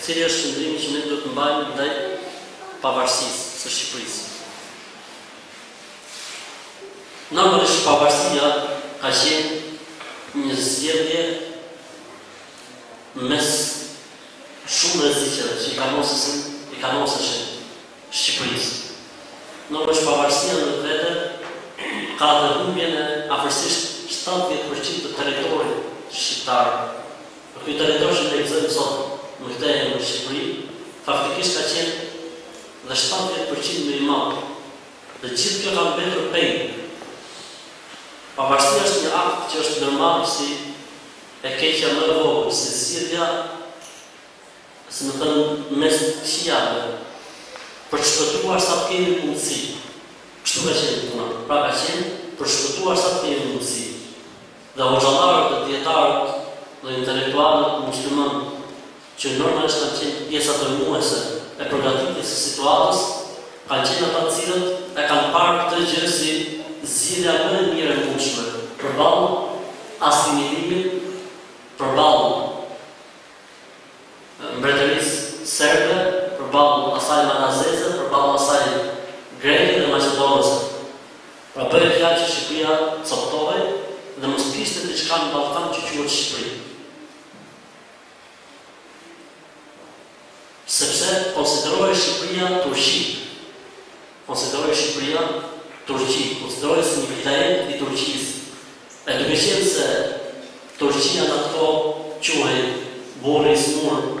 Cili është qëndrimi që ne duhet të mbajmë ndaj pavarësisë së Shqipërisë? Normalisht pavarësia ka qenë një zgjedhje mes Shumë rreziqeve që i kanoseshin, i kanoseshin Shqipërisë. Normalisht pavarësia në vetvete ka dhe humbjen e afërsisht shtatëdhjetë për qind të territorit shqiptar. Por ky territor që ne e gëzojmë sot me këtë emër Shqipëri, faktikisht ka qenë dhe shtatëdhjetë për qind më i madh. Dhe gjithë kjo ka mbetur peng. Pavarësia është një akt që është ndërmarrë si E keqja më e vogël si zgjidhja si me thënë mes këqijave për të shpëtuar sa të kemi mundësi kështu ka qenë puna pra ka qenë për të shpëtuar sa të kemi mundësi dhe hoxhallarët dhe dijetarët dhe intelektualët myslimanë që normalisht kanë qenë pjesa dërmuese e përgatitjes së situatës, kanë qenë ata të cilët e kanë parë këtë gjë si zgjidhja më e mirë e mundshme përballë asimilimit, përballë mbretërisë serbe, përballë asaj malazeze, përballë asaj greke dhe maqedonase. Pra bëhej fjalë që Shqipëria të copëtohej dhe mos kishte diçka në Ballkan që quhet Shqipëri. Sepse konsiderohej Shqipëria Turqi. Konsiderohej Shqipëria Turqi. Konsiderohej si një vilajet i Turqisë. E duke qenë se Turqia në atë kohë quhej burri i smurë,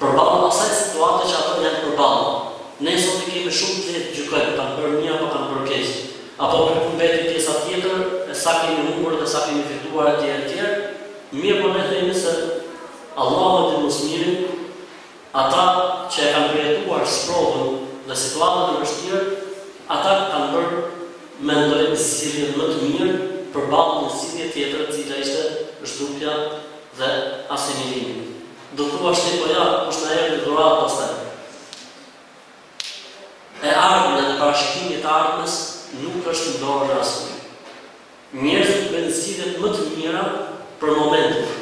Përballë asaj situate që ata janë përballur, ne sot e kemi shumë të lehtë të gjykojmë, kanë bërë mirë apo kanë bërë keq, apo këtu ku mbeti pjesa tjetër, e sa kemi humbur dhe sa kemi fituar etj etj, mirëpo ne themi se Allahu e din më së miri, ata që e kanë përjetuar sprovën dhe situatën e vështirë, ata kanë bërë mendoj zgjidhjen më të mirë përballë një zgjidhje tjetër e cila ishte zhdukja dhe asimilimi. Do thuash ti po ja kush na erdhi dhuratë pastaj. E ardhmja dhe parashikimi i të ardhmes nuk është në dorën e askuj. Njerëzit bëjnë zgjidhjet më të mira për momentin.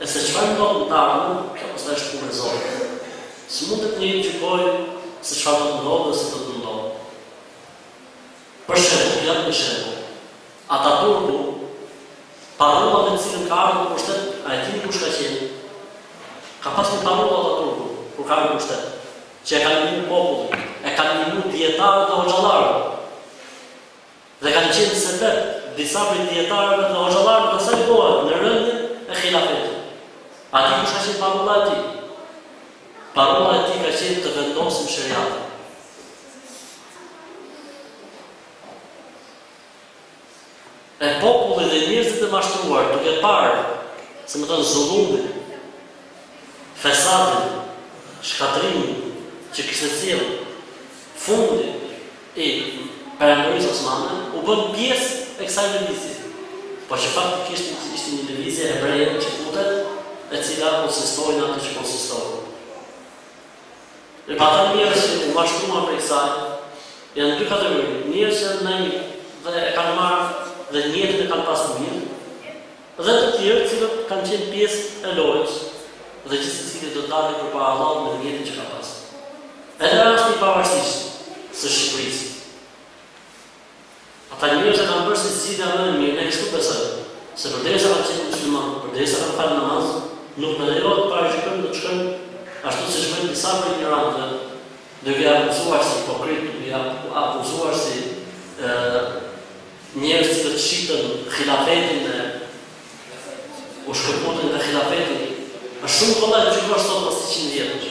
E se çfarë ndodh në të ardhmen, kjo pastaj është punë e Zotit. S'mundet njeri të gjykojë se çfarë do të ndodhë dhe si do të ndodhë. Për shembull, jap një shembull, Ataturku, parolla me të cilën ka ardhur në pushtet, a e dini kush ka qenë? Ka pas një parollë Ataturku, kur ka ardhur në pushtet, që e kanë ndihmuar popullin, e kanë ndihmuar dijetarët dhe hoxhallarët. Dhe kanë qenë sebep disa prej dijetarëve dhe hoxhallarëve të asaj kohe në rënien e hilafetit. A di kush ka qenë parolla e tij? Parolla e tij ka qenë të vendosim sheriatin. E populli dhe njerëzit e mashtruar duke parë, si me thënë zullumin, fesadin, shkatrimin që kishte sjellë fundi i Perandorisë Osmane, u bënë pjesë e kësaj lëvizjeje. Por që faktikisht ishte një lëvizje hebreje që u fut e cila konsistoi në atë që konsistoi. E, pra ata njerëz që u mashtruan prej saj, janë dy kategori, njerëz që janë naiv dhe e kanë marrë dhe nijetin e kanë pasë mirë, dhe të tjerë të cilët kanë qenë pjesë e lojës dhe gjithsecili do të dalë përpara Allahut me nijetin që ka pasë. Edhe rasti i pavarësisë së Shqipërisë, Ata njerëz e kanë bërë si zgjidhja më e mirë, ne kështu besojmë, se përderisa kanë qenë muslimanë, përderisa kanë falë namaz, nuk na lejohet të paragjykojmë dhe t'i shajmë ashtu siç bëjnë disa prej injorantëve, duke i akuzuar si hipokritë, duke i akuzuar si njerëz të cilët shitën Khilafetin dhe u shkëputën nga Khilafeti. Është shumë kollaj të gjykosh sot pas treqind vjetësh.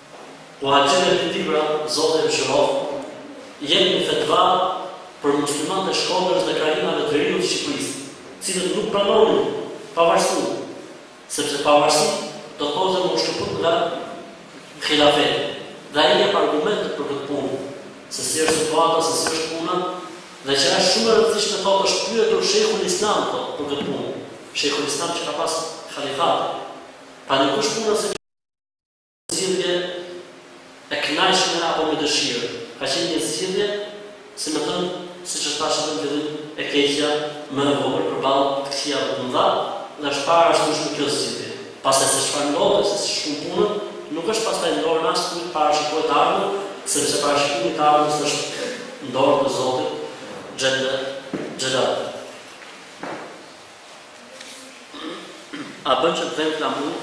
Haxhi Vehbi Dibra, Zoti e mëshiroftë, jep një fetva për muslimanët e Shkodrës dhe krahinave të veriut të Shqipërisë, të cilët nuk pranonin pavarësinë, sepse pavarësi do të thoshte me u shkëput nga Hilafeti. Dhe ai jep argumente për këtë punë, se si është situata, se si është puna, dhe që është shumë e rëndësishme thotë është pyetur Shejhul Islam thotë për këtë punë, Shejhul Islam që ka pas Halifati. Pra nuk është puna se. Zgjidhje e kënaqshme apo me dëshirë, ka qenë një zgjidhje, si me thënë, siç është thashë edhe në fillim, e keqja më e vogël përballë të këqijave të mëdha dhe është parë e arsyeshme kjo zgjidhje. Pastaj se çfarë ndodh dhe se si shkon puna, nuk është pastaj në dorën e askujt të parashikojë të ardhmen, sepse parashikimi i të ardhmes është në dorë të Zotit xhelle xhelaluhu. A bën që të vem flamur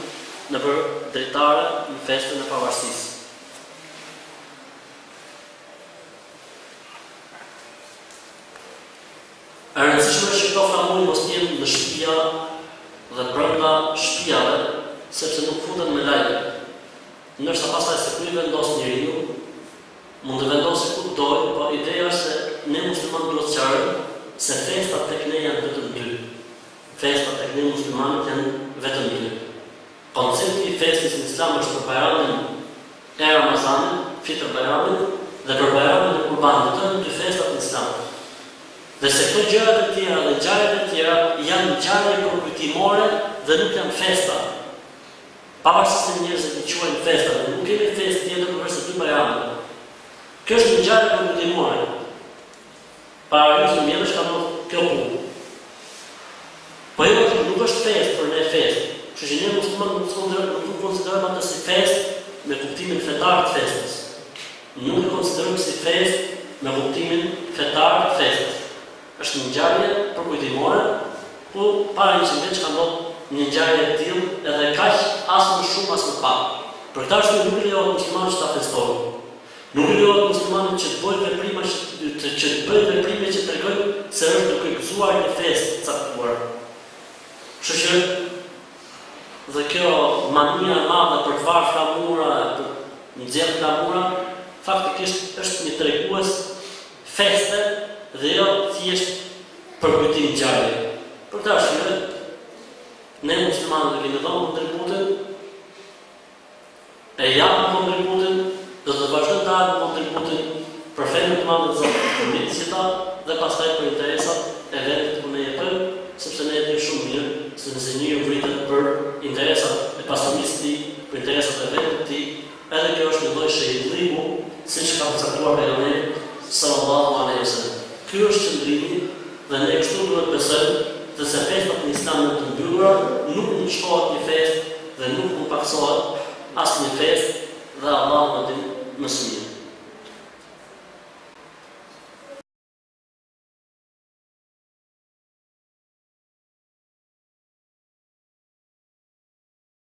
nëpër dritare në festën e pavarësisë. E rëndësishme është që këto flamuj mos të jenë në shtëpia dhe brenda shtëpiave, sepse nuk futen melaiket. Ndërsa pastaj se ku i vendos njeriu, Mund të vendosi ku të dojë, por ideja është se ne muslimanët duhet të sqarojmë se festat tek ne janë vetëm dy. Festat tek ne muslimanët janë vetëm dy. Koncepti i festës në Islam është për Bajramin e Ramazanit, Fitër Bajramin, dhe për Bajramin e Kurbanit, këto janë dy festat në Islam. Dhe se këto gjëra të tjera dhe ngjarjet e tjera janë ngjarje përkujtimore dhe nuk janë festa. Pavarësisht se njerëzit i quajnë festa, ne nuk kemi festë tjetër përveçse dy bajramet. Kjo është një ngjarje përkujtimore. Para njëqind vjetësh ka ndodhur kjo punë. Po jo, nuk është festë për ne festë, kështu që ne muslimanët nuk nuk konsiderojmë atë si festë me kuptimin fetar të festës. Nuk e konsiderojmë si festë me kuptimin fetar të festës. Është një ngjarje përkujtimore, po para njëqind vjetësh ka ndodhur një ngjarje e tillë edhe kaq as më shumë as më pak. Për këtë arsye nuk i lejohet muslimanit që ta festojë. Nuk i lejohet muslimanit që të bëjë veprima që të që të bëjë veprime që tregojnë se është duke gëzuar një festë të caktuar. Kështu që dhe kjo mania e madhe për të varë flamura, për të nxjerrë flamura, faktikisht është një tregues, Feste dhe jo thjesht përkujtim ngjarjeje. Për këtë arsye, ne muslimanët e kemi dhënë kontributin, e japim kontributin dhe do të vazhdojmë të japim kontributin për fenë të madhe të Zotit, për xhamitë tona dhe pastaj për interesat e vendit ku ne jetojmë, sepse ne e dimë shumë mirë se nëse njeriu vritet për interesat e pasurisë së tij, për interesat e vendit të tij, Edhe kjo është një lloj shehidllëku, siç ka përcaktuar Pejgamberi, sallallahu alejhi ve sellem. Ky është qëndrimi dhe ne kështu duhet të besojmë dhe se festat në Islam janë të mbyllura, nuk mund të shtohet një festë dhe nuk mund të pakësohet asnjë festë dhe Allahu e din më së miri.